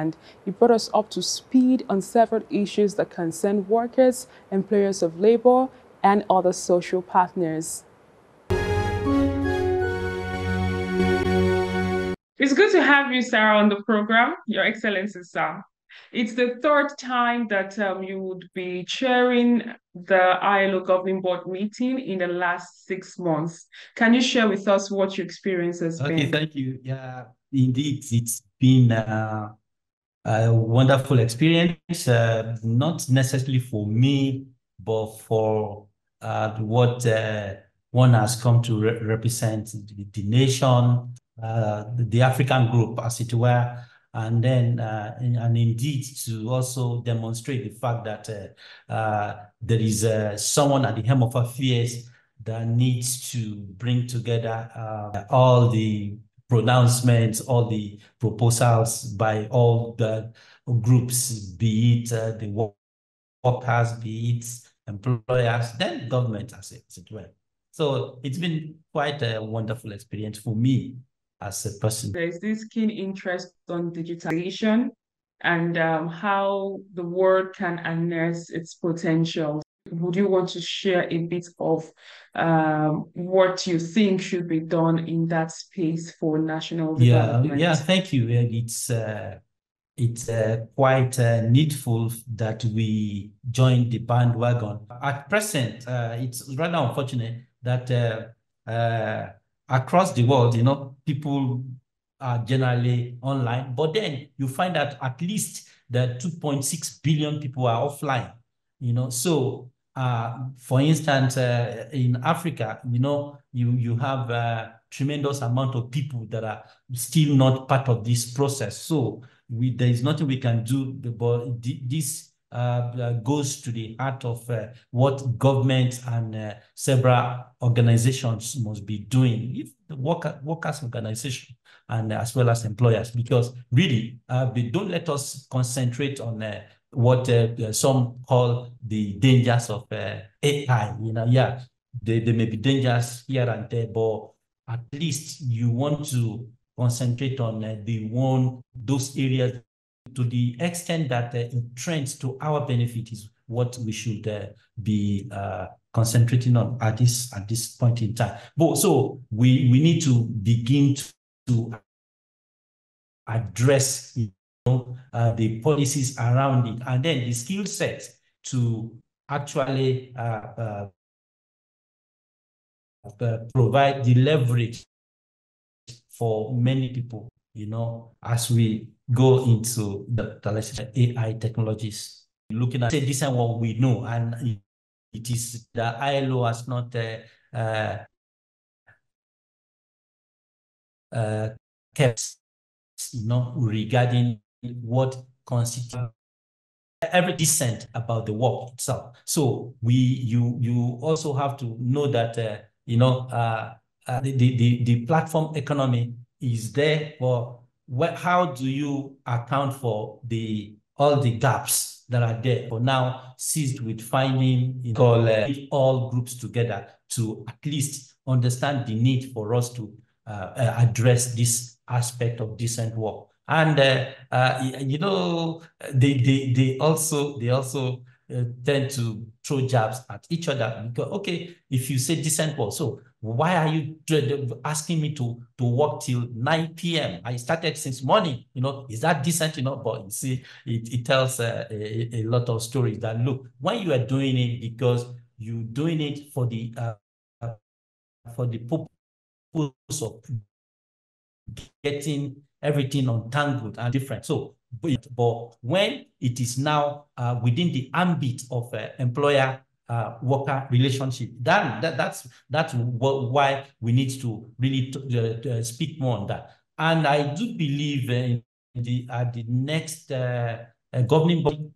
and he brought us up to speed on several issues that concern workers, employers of labor, and other social partners. It's good to have you, Sarah, on the program, Your Excellency, sir. It's the third time that um, you would be chairing the ILO Governing Board meeting in the last six months. Can you share with us what your experience has okay, been? Okay, thank you. Yeah, indeed, it's been uh, a wonderful experience, uh, not necessarily for me, but for uh, what uh, one has come to re represent the, the nation, uh, the, the, African group, as it were, and then uh, and indeed to also demonstrate the fact that uh, there is someone at the helm of affairs that needs to bring together all the pronouncements, all the proposals by all the groups, be it uh, the workers, be it employers, then government as it, as it were. So it's been quite a wonderful experience for me as a person. There's this keen interest on digitalization and um, how the world can harness its potential would you want to share a bit of um, what you think should be done in that space for national development? Yeah, yeah, thank you. It's uh, it's uh, quite uh, needful that we join the bandwagon. At present, uh, it's rather unfortunate that uh, uh, across the world, you know, people are generally online, but then you find that at least the 2.6 billion people are offline you know so uh, for instance, uh, in Africa, you know, you, you have a tremendous amount of people that are still not part of this process. So we, there is nothing we can do, but this uh, uh, goes to the heart of uh, what government and uh, several organizations must be doing, if the worker, workers organization and as well as employers, because really, uh, don't let us concentrate on what uh, some call the dangers of uh, AI. You know, yeah, they, they may be dangerous here and there, but at least you want to concentrate on uh, the one those areas to the extent that uh, it trends to our benefit is what we should uh, be uh, concentrating on at this at this point in time. But so we we need to begin to, to address know, uh, the policies around it, and then the skill sets to actually uh, uh, uh, provide the leverage for many people, you know, as we go into the, the AI technologies. Looking at this and what we know, and it is the ILO has not uh, uh, uh, kept, you know, regarding what constitutes every dissent about the work itself. So we, you, you also have to know that, uh, you know, uh, uh, the, the, the platform economy is there for what, how do you account for the, all the gaps that are there for now seized with finding you know, uh, all groups together to at least understand the need for us to uh, uh, address this aspect of decent work. And uh, uh, you know, they they they also they also uh, tend to throw jabs at each other because okay, if you say decent work, so why are you asking me to to work till 9 p.m.? I started since morning. You know, is that decent? Know, but you see, it, it tells uh, a, a lot of stories that look when you are doing it because you're doing it for the uh, for the purpose of getting everything untangled and different. So, but, but when it is now uh, within the ambit of uh, employer uh, worker relationship, then that, that's that's why we need to really uh, speak more on that. And I do believe in the at the next uh, uh, governing body,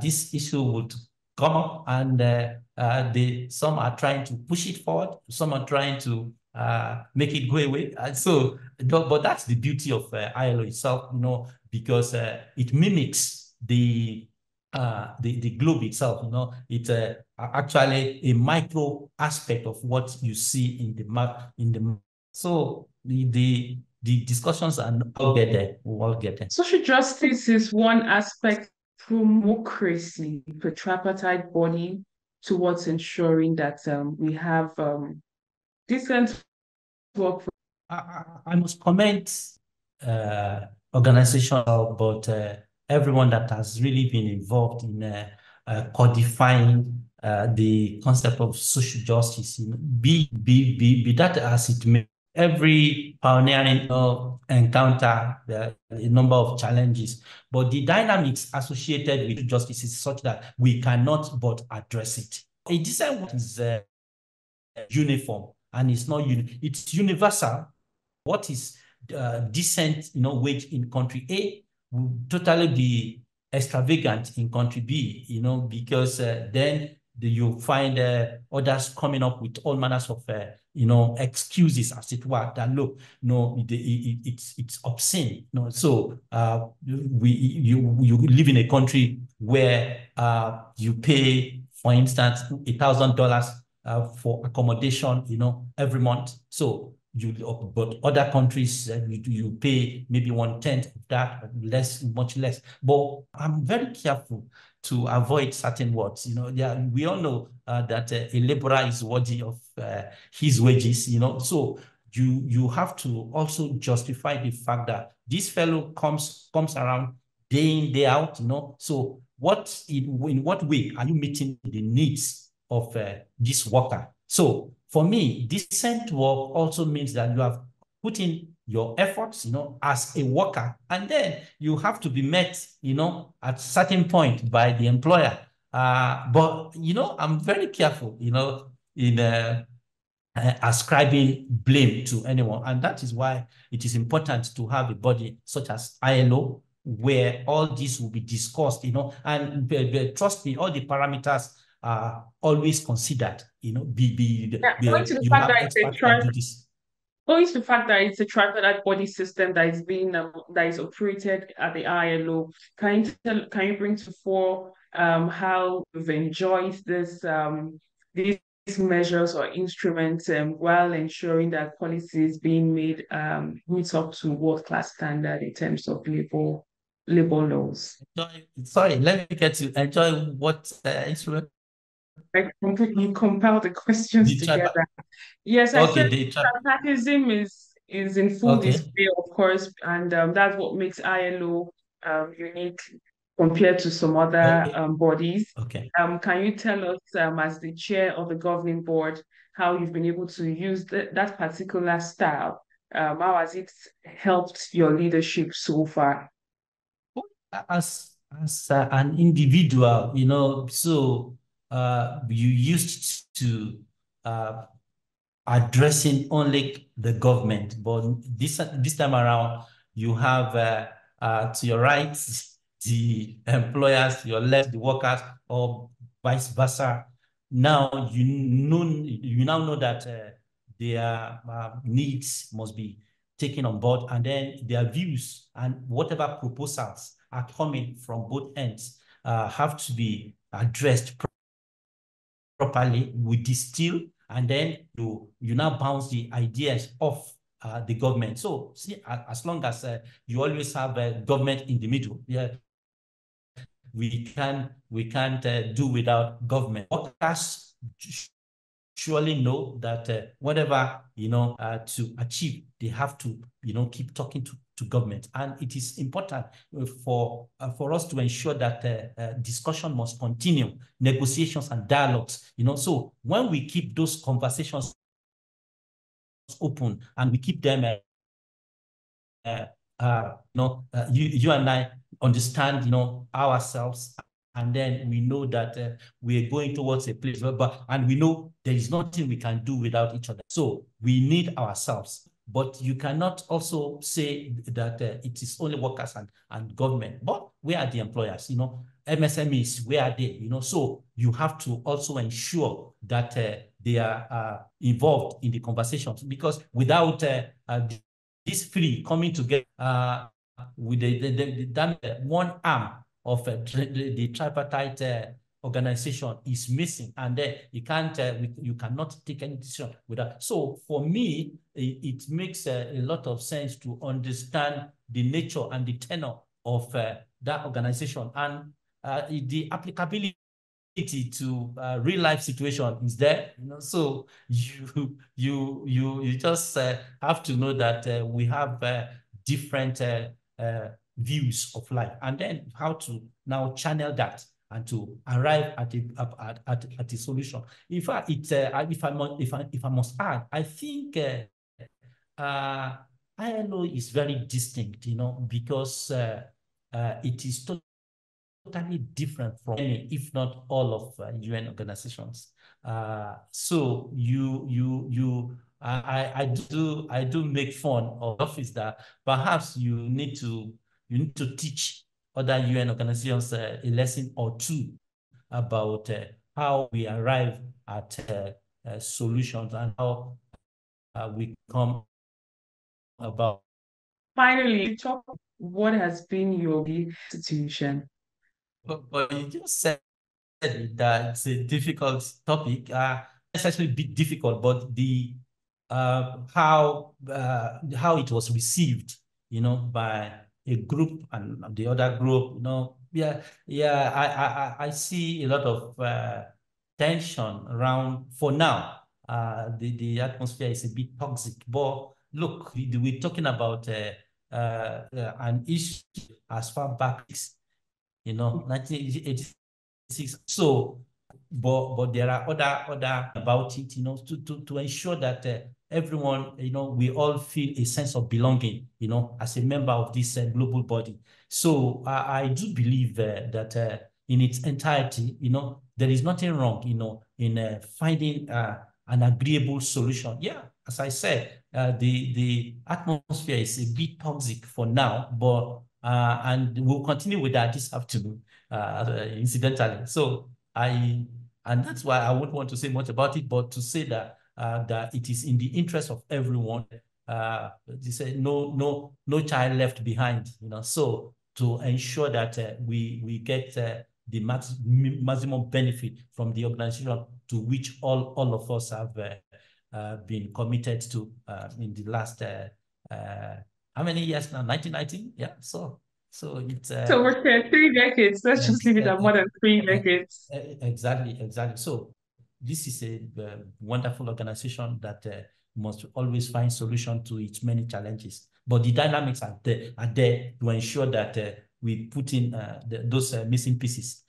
this issue would come up, and the some are trying to push it forward, some are trying to uh, make it go away. And so, but that's the beauty of uh, ILO itself, you know, because uh, it mimics the uh, the the globe itself. You know, it's uh, actually a micro aspect of what you see in the map. In the so the the the discussions are all get there. We'll all get there. Social justice is one aspect democracy, the tripartite body towards ensuring that um, we have um, decent work. I, I, must comment uh, but uh, everyone that has really been involved in uh, uh codifying uh, the concept of social justice, be, be, be, be that as it may every pioneering uh, encounter the, a number of challenges, but the dynamics associated with justice is such that we cannot but address it. A decent one is uh, uniform and it's not uni it's universal. What is uh, decent, you know, wage in country A will totally be extravagant in country B, you know, because uh, then you find uh, others coming up with all manners of uh, you know excuses as it were that look no it, it, it's it's obscene you know so uh we you you live in a country where uh you pay for instance a thousand dollars uh, for accommodation you know every month so you but other countries uh, you, you pay maybe one tenth of that less much less but i'm very careful to avoid certain words. You know, yeah, we all know uh, that uh, a laborer is worthy of uh, his wages. You know, so you you have to also justify the fact that this fellow comes comes around day in day out. You know, so what in in what way are you meeting the needs of uh, this worker? So for me, decent work also means that you have put in your efforts, you know, as a worker. And then you have to be met, you know, at certain point by the employer. Uh, but, you know, I'm very careful, you know, in uh, uh, ascribing blame to anyone. And that is why it is important to have a body such as ILO, where all this will be discussed, you know, and trust me, all the parameters are always considered, you know, be, be, yeah, be you have experts that do this owing to the fact that it's a tripartite body system that is being um, that is operated at the ILO, can you tell, can you bring to fore um, how you've enjoyed this um, these measures or instruments um, while ensuring that policies being made um, meet up to world class standard in terms of labor labor laws? Sorry, let me get to enjoy what uh, instrument I completely compile the questions the together. Yes, I okay, think tripartism is is in full okay. display, of course, and um, that's what makes ILO um, unique compared to some other okay. um, bodies. Okay. Um, can you tell us, um, as the chair of the governing board, how you've been able to use the, that particular style? Um, how has it helped your leadership so far? As as uh, an individual, you know, so uh, you used to uh, addressing only the government, but this this time around you have uh, uh, to your right the employers, your left the workers, or vice versa. Now you know you now know that uh, their uh, needs must be taken on board, and then their views and whatever proposals are coming from both ends have to be addressed properly, we distill, and then you you now bounce the ideas off uh, the government. So see, as long as uh, you always have a government in the middle, yeah, we can we can't uh, do without government. Workers surely know that uh, whatever you know uh, to achieve, they have to you know keep talking to to government. And it is important uh, for, uh, for us to ensure that uh, uh, discussion must continue, negotiations and dialogues, you know. So when we keep those conversations open and we keep them, you know, you, you and I understand, you know, ourselves and then we know that uh, we're going towards a place where, but and we know there is nothing we can do without each other so we need ourselves but you cannot also say that uh, it is only workers and, and government. But where are the employers? You know, MSMEs, where are they? You know, so you have to also ensure that uh, they are uh, involved in the conversations because without uh, uh, this three coming together with the, the, the, the, one arm of the, the tripartite organization is missing, and then you can't, uh, you cannot take any decision without. So for me, it, it makes uh, a lot of sense to understand the nature and the tenor of uh, that organization and uh, the applicability to uh, real life situation is there you know so you you you you just uh, have to know that uh, we have uh, different uh, uh, views of life and then how to now channel that and to arrive at a at, at, at a solution if i it if i must if i if i must add i think uh ILO is very distinct you know because it is totally different from any, if not all of uh, UN organizations. Uh, so you you you I I do I do make fun of office that perhaps you need to you need to teach other UN organizations uh, a lesson or two about uh, how we arrive at uh, uh, solutions and how we come about. Finally, talk what has been your institution but, but you just said that it's a difficult topic. Uh, it's actually a bit difficult, but the uh, how uh, how it was received, you know, by a group and the other group, you know, yeah, yeah, I I I see a lot of uh, tension around. For now, uh, the the atmosphere is a bit toxic. But look, we, we're talking about uh, uh, an issue as far back as you know, 1986. So, but but there are other other about it, you know, to to to ensure that uh, everyone, you know, we all feel a sense of belonging, you know, as a member of this uh, global body. So I, I do believe uh, that uh, in its entirety, you know, there is nothing wrong, you know, in uh, finding uh, an agreeable solution. Yeah, as I said, uh, the the atmosphere is a bit toxic for now, but and we'll continue with that this afternoon, incidentally. So I, and that's why I wouldn't want to say much about it, but to say that that it is in the interest of everyone. Uh, they say no, no, no child left behind. You know, so to ensure that uh, we we get uh, the max, maximum benefit from the organization to which all all of us have uh, uh, been committed to uh, in the last uh, uh, how many years now? 1919? Yeah. So so it's uh, so we're three decades. Let's just leave it at more than three decades. Exactly, exactly. So this is a uh, wonderful organization that uh, must always find solution to its many challenges. But the dynamics are there, are there to ensure that uh, we put in uh, the, those uh, missing pieces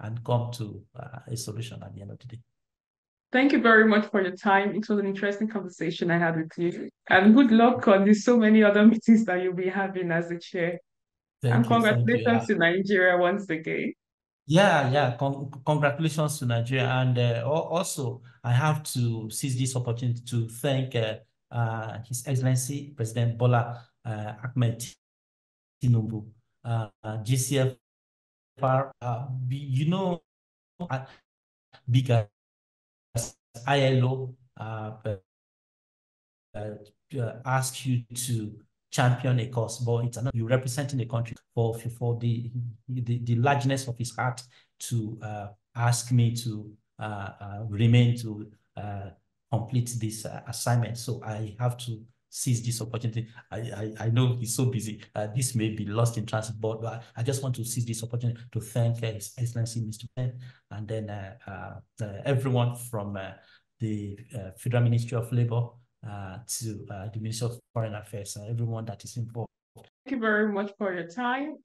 and come to a solution at the end of the day. Thank you very much for your time. It was an interesting conversation I had with you. And good luck on the so many other meetings that you'll be having as the chair. Thank and you, congratulations to Nigeria once again. Yeah, yeah. Con congratulations to Nigeria. And uh, also, I have to seize this opportunity to thank uh, uh, His Excellency President Bola uh, Ahmed Tinubu, uh, GCFR. Uh, you know, uh, bigger ILO uh, uh, ask you to champion a cause, but it's another, you representing the country for for the the, the largeness of his heart to uh, ask me to uh, uh, remain to uh, complete this uh, assignment. So I have to seize this opportunity. I I, I know he's so busy. Uh, this may be lost in transit, but I, I just want to seize this opportunity to thank His Excellency Mr. Ben and then everyone from the uh, Federal Ministry of Labor uh, to uh, the Ministry of Foreign Affairs, and everyone that is involved. Thank you very much for your time.